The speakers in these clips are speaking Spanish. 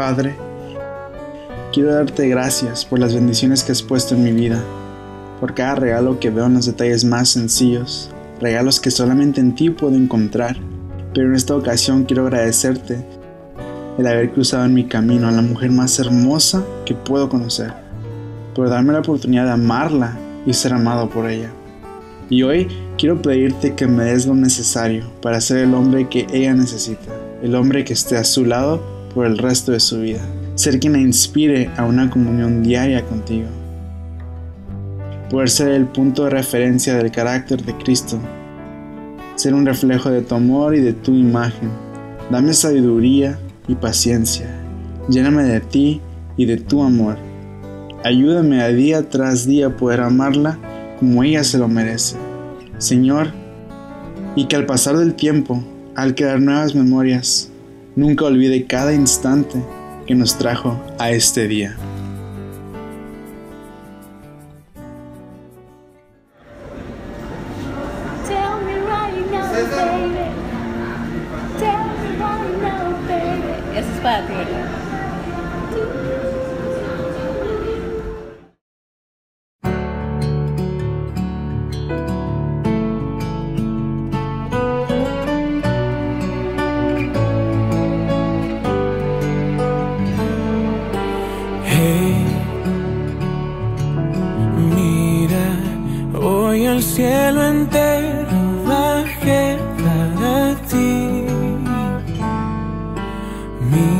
Padre, quiero darte gracias por las bendiciones que has puesto en mi vida, por cada regalo que veo en los detalles más sencillos, regalos que solamente en ti puedo encontrar, pero en esta ocasión quiero agradecerte el haber cruzado en mi camino a la mujer más hermosa que puedo conocer, por darme la oportunidad de amarla y ser amado por ella. Y hoy quiero pedirte que me des lo necesario para ser el hombre que ella necesita, el hombre que esté a su lado por el resto de su vida, ser quien la inspire a una comunión diaria contigo, poder ser el punto de referencia del carácter de Cristo, ser un reflejo de tu amor y de tu imagen. Dame sabiduría y paciencia, lléname de ti y de tu amor. Ayúdame a día tras día poder amarla como ella se lo merece. Señor, y que al pasar del tiempo, al crear nuevas memorias, nunca olvide cada instante que nos trajo a este día. Eso es para ti, ¿verdad? El cielo entero bajé para ti. Mi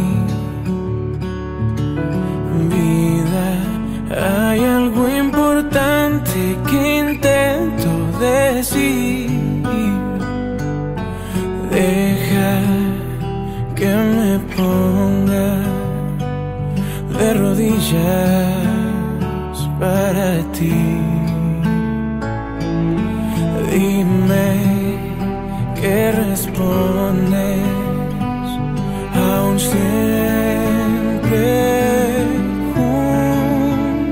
vida, hay algo importante que intento decir. Deja que me ponga de rodillas para ti. Aún siempre juntos.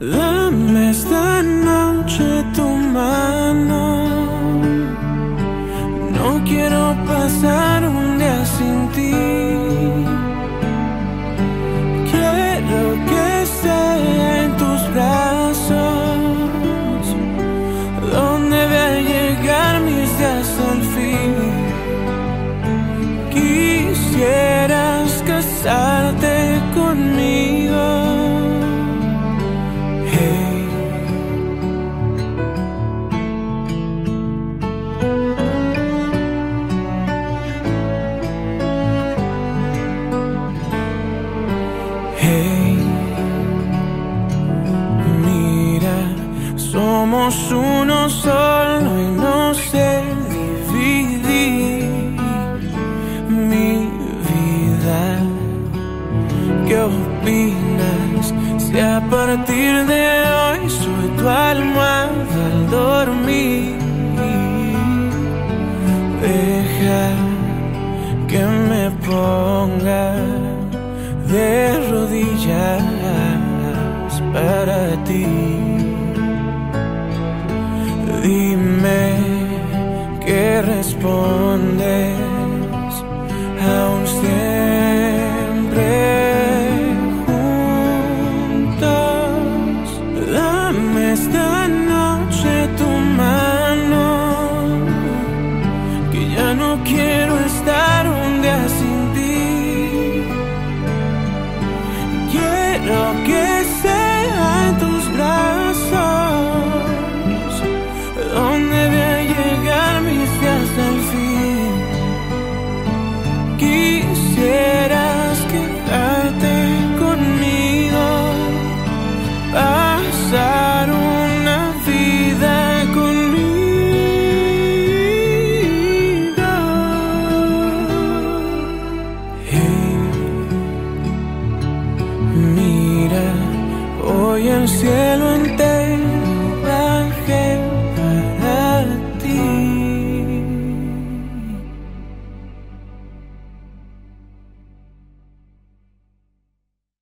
Dame esta noche tu mano. Somos uno solo y no sé dividir mi vida. ¿Qué opinas si a partir de hoy soy tu almohada al dormir? Deja que me ponga de rodillas para ti. Respondes aún siempre juntos. Dame esta noche tu mano que ya no quiero estar un día sin ti. Quiero que el cielo